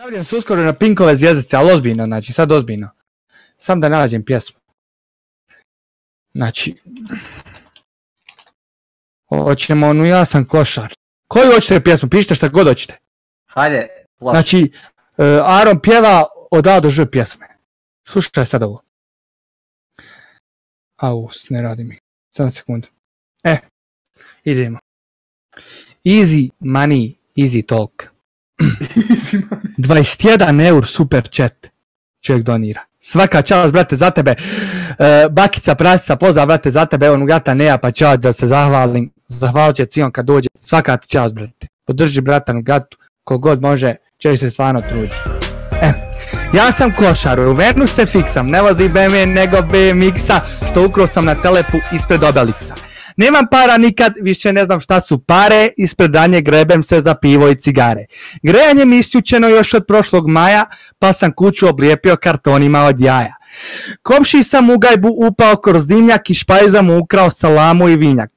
Javljam se uskoro na Pinkove zvijezdice, ali ozbiljno, znači sad ozbiljno. Sam da nađem pjesmu. Znači, hoćemo onu ja sam klošar. Koju hoćete pjesmu? Pišite šta god hoćete. Hajde, plaš. Znači, e, Aron pjeva od A do Ž pjesme. Slušaj sad ovo. Au, ne radi mi. Samo sekundu. E, idemo. Easy money, easy talk. 21 eur super chat čovjek donira. Svaka čast, brate, za tebe. E, bakica prasica, pozdrav, brate, za tebe. Evo, Nugata Neja, pa čao da se zahvalim. Zahvalit će Cion kad dođe. Svaka ti čast, brate. Podrži brata Nugatu, kogod može, čovjek se stvarno trudi. E, ja sam klošar, u Vernu se fiksam, ne vozi BMW nego BMX-a, što ukro sam na telepu ispred Obelixa. Nemam para nikad, više ne znam šta su pare, ispred danje grebem se za pivo i cigare. Grejanje mi isključeno još od prošlog maja, pa sam kuću oblijepio kartonima od jaja. Komši sam u gajbu upao kroz dimnjak i špajza mu ukrao salamu i vinjak.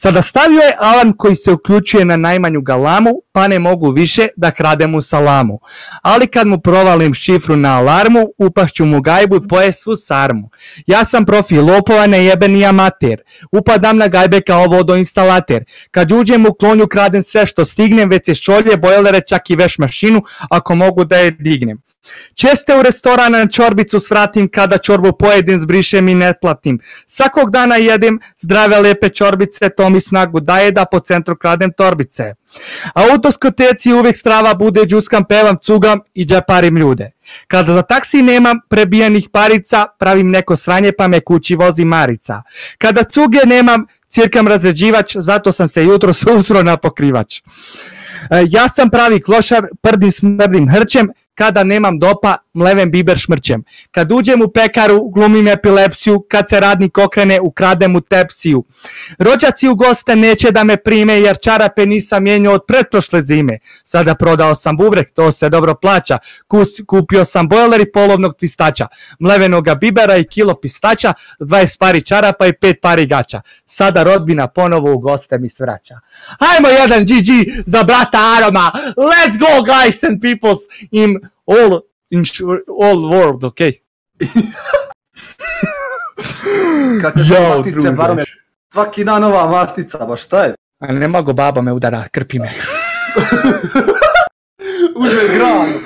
Sada stavio je alarm koji se uključuje na najmanju galamu, pa ne mogu više da kradem mu salamu. Ali kad mu provalim šifru na alarmu, upašću mu gajbu i poje svu sarmu. Ja sam profil lopova ne jebeni amater. Upadam na gajbe kao vodoinstalater. Kad uđem u klonju kradem sve što stignem, već se šolje, bojlere, čak i veš mašinu, ako mogu da je dignem. Česte u restoran na čorbicu svratim, kada čorbu pojedim, zbrišem i ne platim. Svakog dana jedem zdrave lepe čorbice, to mi snagu daje da po centru kradem torbice. A u diskoteci uvijek strava bude, džuskam, pevam, cugam i džaparim ljude. Kada za taksi nemam prebijenih parica, pravim neko sranje pa me kući vozi Marica. Kada cuge nemam, cirkam razređivač, zato sam se jutro susro na pokrivač. E, Ja sam pravi klošar, prdim smrdim hrčem, kada nemam dopa, mlevem biber šmrćem. Kad uđem u pekaru, glumim epilepsiju, kad se radnik okrene, ukradem u tepsiju. Rođaci u goste neće da me prime, jer čarape nisam mijenjao od pretprošle zime. Sada prodao sam bubrek, to se dobro plaća. Kupio sam bojler i polovnog tistača, mlevenoga bibera i kilo pistača, 20 pari čarapa i 5 pari gača. Sada rodbina ponovo u goste mi svraća. Hajmo jedan GG za brata Aroma. Let's go guys and peoples in all in sh- all world, ok? Kakve su mastice, barome. Svaki dan nova mastica, ba šta je? A ne mogu baba me udara, krpi me. Uzme granu.